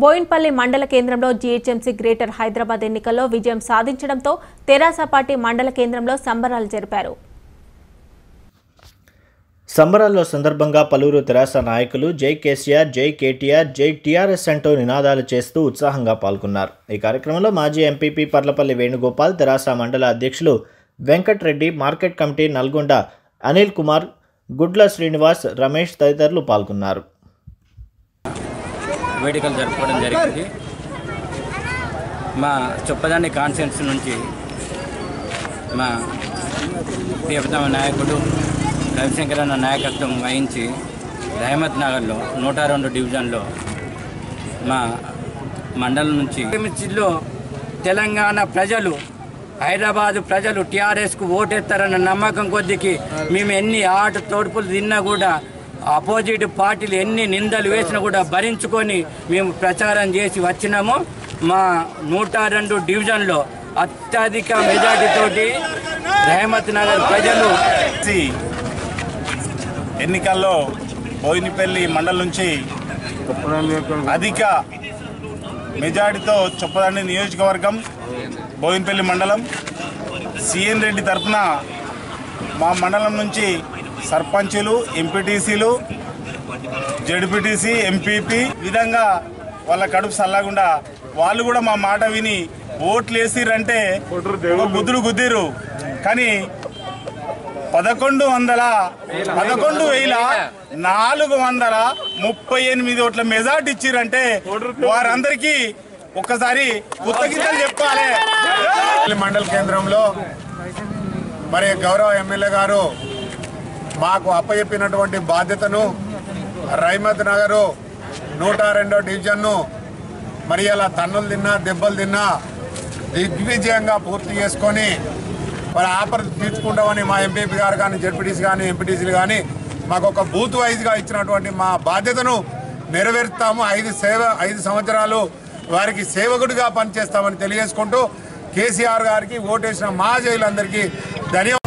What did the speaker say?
బోయిన్పల్లి మండల కేంద్రంలో GHMC greater Hyderabad ఎన్నికల్లో విజయం సాధించడంతో తెరాస పార్టీ మండల కేంద్రంలో సంబరాలు జరిపారు. సంబరాల్లో సందర్భంగా పలువురు తెరాస నాయకులు జై కేసీఆర్ జై కేటీఆర్ జై టీఆర్ఎస్ అంటూ నినాదాలు చేస్తూ ఉత్సాహంగా పాల్గొన్నారు. ఈ కార్యక్రమంలో మాజీ ఎంపీపీ పర్లపల్లి వేణుగోపాల్ తెరాస మండల అధ్యక్షులు వెంకట్రెడ్డి మార్కెట్ కమిటీ నల్గొండ అనిల్ కుమార్ గుడ్ల శ్రీనివాస్ రమేష్ తదితరులు పాల్గొన్నారు. వేడుకలు జరుపుకోవడం జరిగింది. మా చొప్పదాన్ని కాన్ఫరెన్స్ నుంచి మా ప్రియతమ నాయకుడు రవిశంకర్ అన్న నాయకత్వం వహించి రహమత్ నగర్లో నూట రెండు డివిజన్లో మా మండలం నుంచి మిర్చిలో తెలంగాణ ప్రజలు హైదరాబాదు ప్రజలు టీఆర్ఎస్కు ఓటేస్తారన్న నమ్మకం కొద్దికి మేము ఎన్ని ఆట తోడుపులు తిన్నా కూడా అపోజిట్ పార్టీలు ఎన్ని నిందలు వేసినా కూడా భరించుకొని మేము ప్రచారం చేసి వచ్చినాము. మా నూట రెండు డివిజన్లో అత్యధిక మెజార్టీతోటి రెహమత్ నగర్ ప్రజలు సి ఎన్నికల్లో బోయినపల్లి మండలం నుంచి అధిక మెజార్టీతో చొప్పదండి నియోజకవర్గం బోయినపల్లి మండలం. సిఎన్ రెడ్డి తరఫున మా మండలం నుంచి సర్పంచులు ఎంపీటీసీలు జడ్పీటీసీ ఎంపీపీ విధంగా వాళ్ళ కడుపు చల్లకుండా వాళ్ళు కూడా మా మాట విని ఓట్లు వేసిరంటే ఒక గుద్దురు గుద్దిరు కానీ పదకొండు వందల పదకొండు వేల నాలుగు వందల ముప్పై ఎనిమిది ఓట్ల మెజార్టీ ఇచ్చిరంటే వారందరికీ ఒక్కసారి కృతజ్ఞతలు చెప్పాలి. మండల కేంద్రంలో మరి గౌరవ ఎమ్మెల్యే గారు మాకు అప్పచెప్పినటువంటి బాధ్యతను రైమత్ నగరు నూట రెండో డివిజన్ను మరి అలా తన్నులు తిన్నా దెబ్బలు తిన్నా దిగ్విజయంగా పూర్తి చేసుకొని మరి ఆపర తీర్చుకుంటామని మా ఎంపీపీ గారు కానీ జడ్పీటీసీ కానీ ఎంపీటీసీలు కానీ మాకు ఒక బూత్ వైజ్గా ఇచ్చినటువంటి మా బాధ్యతను నెరవేరుస్తాము ఐదు సేవ ఐదు సంవత్సరాలు వారికి సేవకుడిగా పనిచేస్తామని తెలియజేసుకుంటూ కేసీఆర్ గారికి ఓటేసిన మా జైలందరికీ ధన్యవాదాలు.